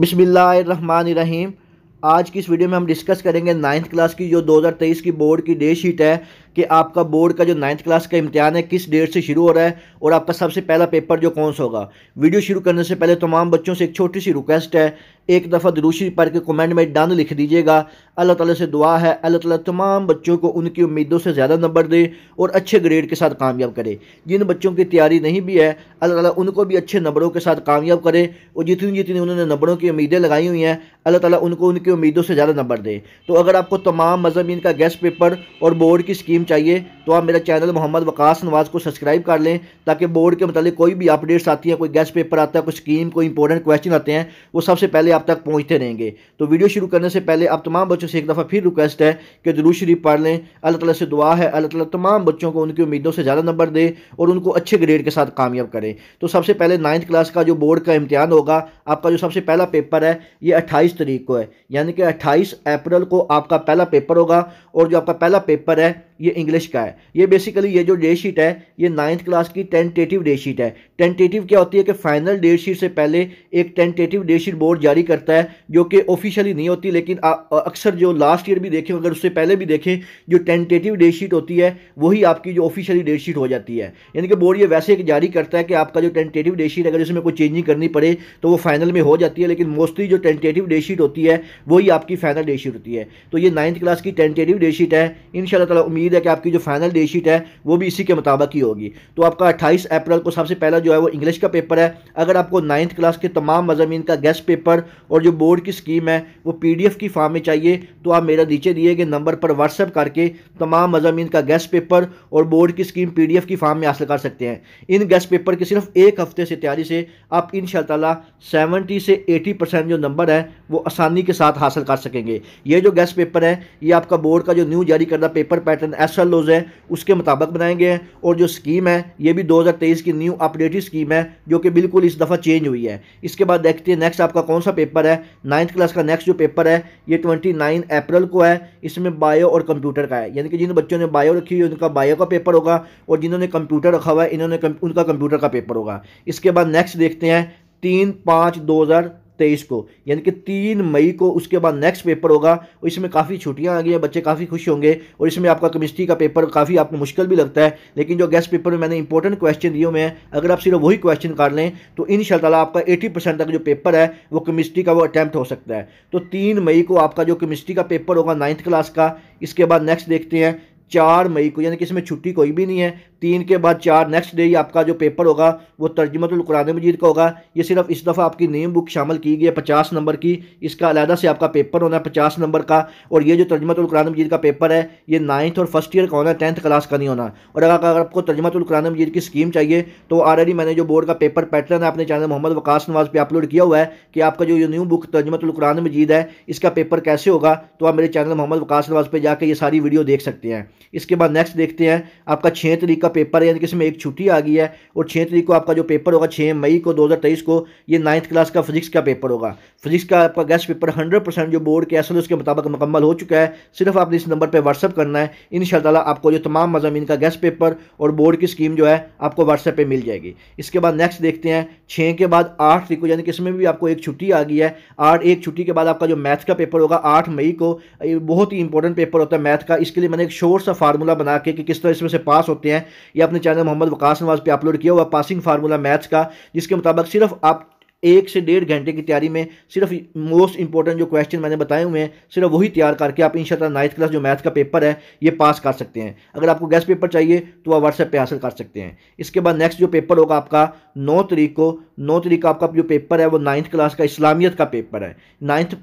बिसमीम आज की इस वीडियो में हम डिस्कस करेंगे नाइन्थ क्लास की, जो 2023 की बोर्ड की डेट शीट है, कि आपका बोर्ड का जो नाइन्थ क्लास का इम्तिहान है, किस डेट से शुरू हो रहा है, और आपका सबसे पहला पेपर जो कौन सा होगा। वीडियो शुरू करने से पहले तमाम बच्चों से एक छोटी सी रिक्वेस्ट है एक दफ़ा दरूशी पढ़ के कमेंट में डन लिख दीजिएगा। अल्लाह ताला से दुआ है, अल्लाह ताला तमाम बच्चों को उनकी उम्मीदों से ज़्यादा नंबर दे और अच्छे ग्रेड के साथ कामयाब करे। जिन बच्चों की तैयारी नहीं भी है, अल्लाह ताला उनको भी अच्छे नंबरों के साथ कामयाब करे और जितनी जितनी उन्होंने नंबरों की उम्मीदें लगाई हुई हैं, अल्लाह ताला उनको उनकी उम्मीदों से ज़्यादा नंबर दे। तो अगर आपको तमाम मजामी का गेस्ट पेपर और बोर्ड की स्कीम चाहिए तो आप मेरा चैनल मोहम्मद वकास नवाज़ को सब्सक्राइब कर लें, ताकि बोर्ड के मतलब कोई भी अपडेट्स आती हैं, कोई गेस्ट पेपर आता है, कोई स्कीम कोई इंपॉर्टेंट क्वेश्चन आते हैं, वो सबसे पहले आप तक पहुँचते रहेंगे। तो वीडियो शुरू करने से पहले आप तमाम बच्चों से एक दफ़ा फिर रिक्वेस्ट है कि ज़रूर शरीफ पढ़ लें। अल्लाह ताला से दुआ है, अल्लाह ताला तमाम बच्चों को उनकी उम्मीदों से ज़्यादा नंबर दे और उनको अच्छे ग्रेड के साथ कामयाब करें। तो सबसे पहले नाइन्थ क्लास का जो बोर्ड का इम्तिहान होगा, आपका जो सबसे पहला पेपर है, ये अट्ठाईस तरीक को है। यानी कि अट्ठाईस अप्रैल को आपका पहला पेपर होगा और जो आपका पहला पेपर है ये इंग्लिश का है ये बेसिकली ये जो डेट शीट है ये नाइन्थ क्लास की टेंटेटिव डेट शीट है टेंटेटिव क्या होती है कि फाइनल डेट शीट से पहले एक टेंटेटिव डेट शीट बोर्ड जारी करता है जो कि ऑफिशियली नहीं होती लेकिन अक्सर जो लास्ट ईयर भी देखें अगर उससे पहले भी देखें जो टेंटेटिव डेट शीट होती है वही आपकी जो ऑफिशियली डेट शीट हो जाती है यानी कि बोर्ड ये वैसे एक जारी करता है कि आपका जो टेंटेटिव डेट शीट अगर इसमें कोई चेंजिंग करनी पड़े तो वो फाइनल में हो जाती है लेकिन मोस्टली जो टेंटेटिव डेट शीट होती है वही आपकी फाइनल डेट शीट होती है तो ये नाइन्थ क्लास की टेंटेटिव डेट शीट है इन शाला उम्मीद है कि आपकी जो फाइनल डेट शीट है, वो भी इसी के मुताबिक ही होगी। तो आपका अट्ठाईस अप्रैल को सबसे पहला जो है वो इंग्लिश का पेपर है। अगर आपको नाइन्थ क्लास के तमाम मजामी का गेस्ट पेपर और जो बोर्ड की स्कीम है, वो पी की फॉर्म में चाहिए तो आप मेरा नीचे दिए गए नंबर पर व्हाट्सएप करके तमाम मजामी का गेस्ट पेपर और बोर्ड की स्कीम पी की फॉर्म में हासिल कर सकते हैं। इन गेस्ट पेपर की सिर्फ़ एक हफ़्ते से तैयारी से आप इन सेवेंटी से एटी परसेंट जो नंबर है, वो आसानी के साथ हासिल कर सकेंगे। ये जो गेस्ट पेपर है, ये आपका बोर्ड का जो न्यू जारी करना पेपर पैटर्न एस एल है, उसके मुताबिक बनाए गए हैं और जो स्कीम है, ये भी 2023 की न्यू अपडेटेड स्कीम है, जो कि बिल्कुल इस दफ़ा चेंज हुई है। इसके बाद देखते हैं नेक्स्ट आपका कौन सा पेपर है? नाइन्थ क्लास का नेक्स्ट जो पेपर है, ये ट्वेंटी अप्रैल को है, इसमें बायो और कंप्यूटर का है। यानी कि जिन बच्चों ने बायो रखी हुई उनका बायो का पेपर होगा और जिन्होंने कंप्यूटर रखा हुआ है, इन्होंने उनका कंप्यूटर का पेपर होगा। इसके बाद नेक्स्ट देखते हैं, तीन पाँच दो हज़ार तेईस को, यानी कि तीन मई को, उसके बाद नेक्स्ट पेपर होगा। और इसमें काफ़ी छुट्टियाँ आ गई हैं, बच्चे काफ़ी खुश होंगे। और इसमें आपका केमिस्ट्री का पेपर काफ़ी आपको मुश्किल भी लगता है। लेकिन जो गेस्ट पेपर में मैंने इंपॉर्टेंट क्वेश्चन दिए हुए हैं, अगर आप सिर्फ़ वही क्वेश्चन कर लें तो इन शाला आपका एटी तक जो पेपर है, वो केमिस्ट्री का वो अटैम्प्ट हो सकता है। तो तीन मई को आपका जो केमिस्ट्री का पेपर होगा नाइन्थ क्लास का, इसके बाद नेक्स्ट देखते हैं, चार मई को, यानी कि इसमें छुट्टी कोई भी नहीं है। तीन के बाद चार नेक्स्ट डे आपका जो पेपर होगा, वो तर्जमतुल कुरान मजीद का होगा। ये सिर्फ़ इस दफ़ा आपकी नेम बुक शामिल की गई है, पचास नंबर की। इसका अलहदा से आपका पेपर होना है पचास नंबर का। और ये जो तर्जमतुल कुरान मजीद का पेपर है, ये नाइन्थ और फ़र्स्ट ईयर का होना है टेंथ क्लास का नहीं होना। और अगर अगर आपको तर्जमतुल कुरान मजीद की स्कीम चाहिए तो ऑलरेडी मैंने जो बोर्ड का पेपर पैटर्न है अपने चैनल मोहम्मद वकास नवाज़ पर अपलोड किया हुआ है कि आपका जो न्यू बुक तर्जमतुल कुरान मजीद है, इसका पेपर कैसे होगा तो आप मेरे चैनल मोहम्मद वकास नवाज़ पर जाकर ये सारी वीडियो देख सकते हैं। इसके बाद नेक्स्ट देखते हैं, आपका छः तरीक पेपर है, यानी कि इसमें एक छुट्टी आ गई है, और छः तरीक को आपका जो पेपर होगा छः मई को, दो हज़ार तेईस को, ये नाइन्थ क्लास का फिजिक्स का पेपर होगा। फिजिक्स का आपका गेस्ट पेपर हंड्रेड परसेंट जो बोर्ड के असल उसके मुताबिक मुकम्मल हो चुका है। सिर्फ़ आपने इस नंबर पर व्हाट्सअप करना है। इन शाला आपको जो तमाम मजामी का गेस्ट पेपर और बोर्ड की स्कीम जो है, आपको व्हाट्सएप पर मिल जाएगी। इसके बाद नेक्स्ट देखते हैं छः के बाद आठ तरीक को, यानी कि इसमें भी आपको एक छुट्टी आ गई है। आठ, एक छुट्टी के बाद आपका जो मैथ का पेपर होगा, आठ मई को बहुत ही इंपॉर्टेंट पेपर होता है मैथ का। इसके लिए मैंने एक शोर सा फार्मूला बना के कि किस तरह इसमें से पास होते हैं। ये अपने चैनल मोहम्मद वकास नवाज़ पे अपलोड किया हुआ पासिंग फार्मूला मैथ्स का, जिसके मुताबिक सिर्फ़ आप एक से डेढ़ घंटे की तैयारी में सिर्फ़ मोस्ट इंपॉर्टेंट जो क्वेश्चन मैंने बताए हुए हैं, सिर्फ़ वही तैयार करके आप इन नाइन्थ क्लास जो मैथ का पेपर है, ये पास कर सकते हैं। अगर आपको गैस पेपर चाहिए तो आप व्हाट्सएप पर हासिल कर सकते हैं। इसके बाद नेक्स्ट जो पेपर होगा आपका, नौ तरीक को, नौ तरीक का आपका जो पेपर है, वो नाइन्थ क्लास का इस्लामियत का पेपर है। नाइन्थ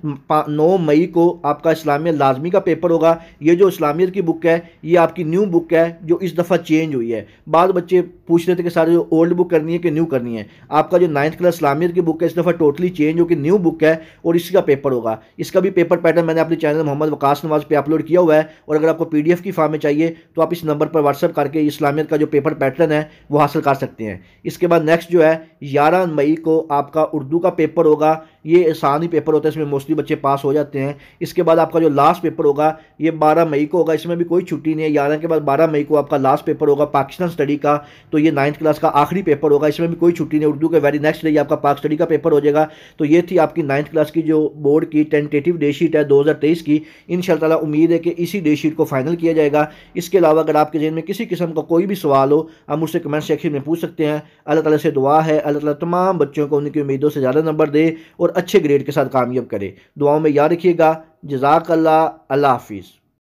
नौ मई को आपका इस्लामियत लाजमी का पेपर होगा। ये जो इस्लामियत की बुक है, ये आपकी न्यू बुक है, जो इस दफ़ा चेंज हुई है। बाद बच्चे पूछ रहे थे कि सारे जो ओल्ड बुक करनी है कि न्यू करनी है। आपका जो नाइन्थ क्लास इस्लामियत की बुक है इस दफ़ा टोटली चेंज होकर न्यू बुक है, और इसका पेपर होगा। इसका भी पेपर पैटर्न मैंने अपने चैनल मोहम्मद वकास नवाज़ पर अपलोड किया हुआ है, और अगर आपको पीडीएफ की फॉर्म में चाहिए तो आप इस नंबर पर व्हाट्सअप करके इस्लामियत का जो पेपर पैटर्न है, वो हासिल कर सकते हैं। इसके बाद नेक्स्ट जो है, ग्यारह मई को आपका उर्दू का पेपर होगा ये आसान पेपर होता है, इसमें मोस्टली बच्चे पास हो जाते हैं। इसके बाद आपका जो लास्ट पेपर होगा, ये बारह मई को होगा। इसमें भी कोई छुट्टी नहीं है। ग्यारह के बाद बारह मई को आपका लास्ट पेपर होगा पाकिस्तान स्टडी का। तो ये नाइन्थ क्लास का आखिरी पेपर होगा। इसमें भी कोई छुट्टी नहीं उर्दू के वेरी नेक्स्ट डे आपका पाक स्टडी का पेपर हो जाएगा। तो ये थी आपकी नाइन्थ क्लास की जो बोर्ड की टेंटेटिव डे शीट है दो हज़ार तेईस की। इन शाला उम्मीद है कि इसी डे शीट को फाइनल किया जाएगा। इसके अलावा अगर आपके जहन में किसी किस्म का कोई भी सवाल हो, आप मुझसे कमेंट सेक्शन में पूछ सकते हैं। अल्लाह ताला से दुआ है। अल्लाह ताला तमाम बच्चों को उनकी उम्मीदों से ज़्यादा नंबर दे अच्छे ग्रेड के साथ कामयाब करें। दुआओं में याद रखिएगा। जजाक अल्लाह अल्लाह हाफिज़।